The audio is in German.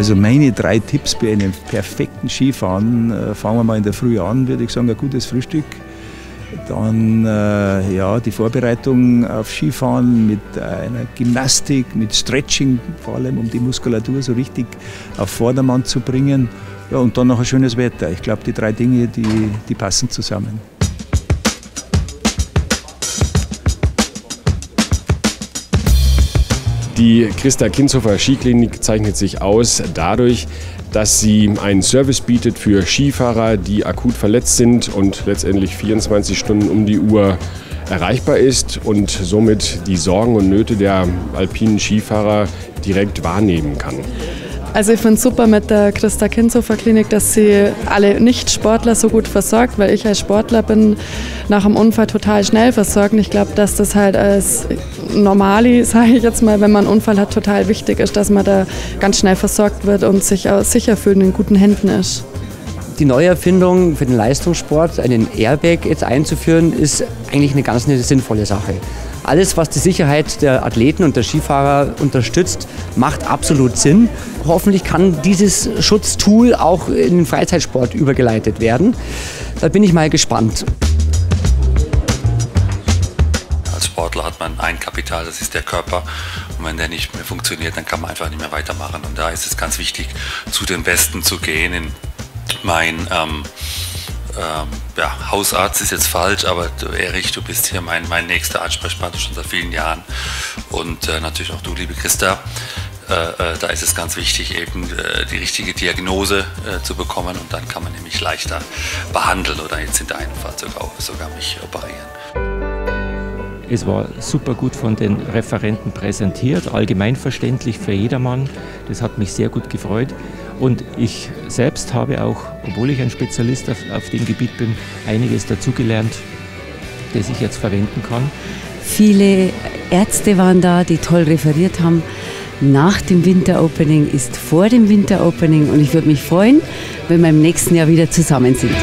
Also meine drei Tipps bei einem perfekten Skifahren, äh, fangen wir mal in der Früh an, würde ich sagen, ein gutes Frühstück. Dann äh, ja, die Vorbereitung auf Skifahren mit einer Gymnastik, mit Stretching, vor allem um die Muskulatur so richtig auf Vordermann zu bringen. Ja, und dann noch ein schönes Wetter. Ich glaube, die drei Dinge, die, die passen zusammen. Die Christa Kinshofer Skiklinik zeichnet sich aus dadurch, dass sie einen Service bietet für Skifahrer, die akut verletzt sind und letztendlich 24 Stunden um die Uhr erreichbar ist und somit die Sorgen und Nöte der alpinen Skifahrer direkt wahrnehmen kann. Also ich finde es super mit der Christa Kinshofer Klinik, dass sie alle Nicht-Sportler so gut versorgt, weil ich als Sportler bin nach dem Unfall total schnell versorgt. Und ich glaube, dass das halt als Normali, sage ich jetzt mal, wenn man einen Unfall hat, total wichtig ist, dass man da ganz schnell versorgt wird und sich auch sicher fühlt und in guten Händen ist. Die Neuerfindung für den Leistungssport, einen Airbag jetzt einzuführen, ist eigentlich eine ganz eine sinnvolle Sache. Alles, was die Sicherheit der Athleten und der Skifahrer unterstützt, macht absolut Sinn. Hoffentlich kann dieses Schutztool auch in den Freizeitsport übergeleitet werden. Da bin ich mal gespannt. Als Sportler hat man ein Kapital, das ist der Körper. Und wenn der nicht mehr funktioniert, dann kann man einfach nicht mehr weitermachen. Und da ist es ganz wichtig, zu den Besten zu gehen. In mein ähm, ähm, ja, Hausarzt ist jetzt falsch, aber Erich, du bist hier mein, mein nächster Ansprechpartner schon seit vielen Jahren und äh, natürlich auch du, liebe Christa. Äh, äh, da ist es ganz wichtig, eben äh, die richtige Diagnose äh, zu bekommen und dann kann man nämlich leichter behandeln oder jetzt in deinem Fall sogar, sogar mich operieren. Es war super gut von den Referenten präsentiert, allgemeinverständlich für jedermann. Das hat mich sehr gut gefreut. Und ich selbst habe auch, obwohl ich ein Spezialist auf, auf dem Gebiet bin, einiges dazugelernt, das ich jetzt verwenden kann. Viele Ärzte waren da, die toll referiert haben. Nach dem Winteropening ist vor dem Winteropening und ich würde mich freuen, wenn wir im nächsten Jahr wieder zusammen sind.